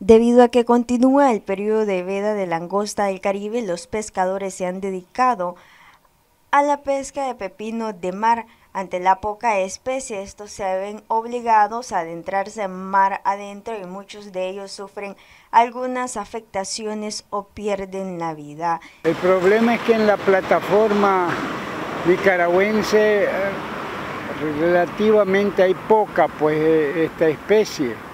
Debido a que continúa el periodo de veda de langosta del Caribe, los pescadores se han dedicado a la pesca de pepino de mar. Ante la poca especie, estos se ven obligados a adentrarse mar adentro y muchos de ellos sufren algunas afectaciones o pierden la vida. El problema es que en la plataforma nicaragüense eh, relativamente hay poca pues esta especie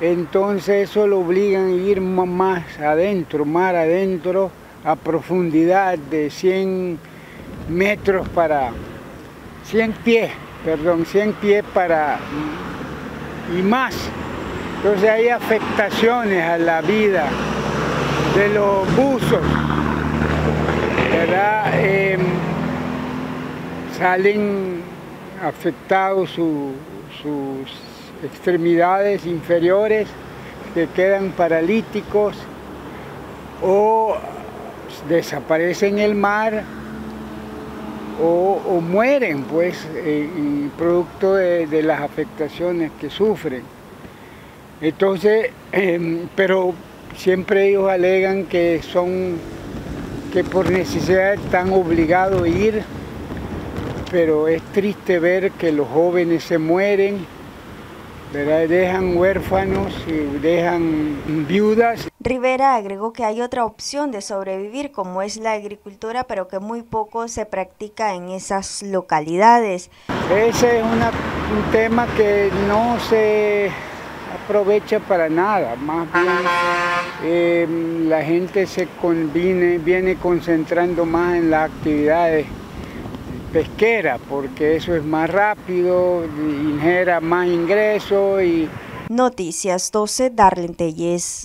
entonces eso lo obligan a ir más adentro, mar adentro, a profundidad de 100 metros para, 100 pies, perdón, 100 pies para, y más. Entonces hay afectaciones a la vida de los buzos, ¿verdad? Em, salen afectados sus extremidades inferiores que quedan paralíticos o desaparecen en el mar o, mueren pues eh, producto de, las afectaciones que sufren. Entonces, em, pero siempre ellos alegan que son, que por necesidad están obligados a ir, pero es triste ver que los jóvenes se mueren dejan huérfanos y dejan viudas. Rivera agregó que hay otra opción de sobrevivir como es la agricultura, pero que muy poco se practica en esas localidades. Ese es un tema que no se aprovecha para nada, más bien em, la gente se conviene, viene concentrando más en las actividades pesquera, porque eso es más rápido, genera más ingresos y... Noticias 12, Darlene Telles.